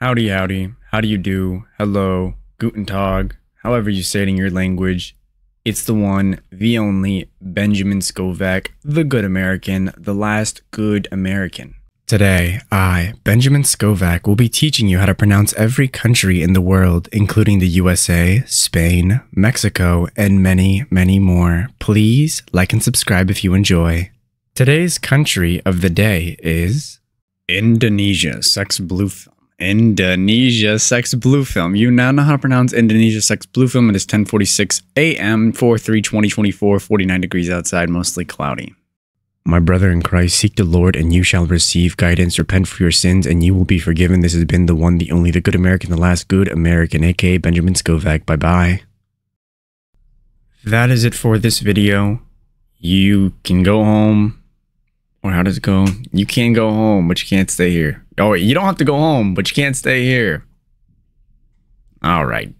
Howdy, howdy. How do you do? Hello, guten tag, however you say it in your language. It's the one, the only, Benjamin Scovach, the good American, the last good American. Today, I, Benjamin Scovach, will be teaching you how to pronounce every country in the world, including the USA, Spain, Mexico, and many, many more. Please like and subscribe if you enjoy. Today's country of the day is Indonesia, sex blue. Indonesia sex blue film. You now know how to pronounce Indonesia sex blue film. It is 1046 a.m. 4 3 2024, 49 degrees outside, mostly cloudy. My brother in Christ, seek the Lord, and you shall receive guidance. Repent for your sins, and you will be forgiven. This has been the one, the only, the good American, the last good American, aka Benjamin Scovach. Bye bye. That is it for this video. You can go home. Or how does it go? You can go home, but you can't stay here. Oh, you don't have to go home, but you can't stay here. All right.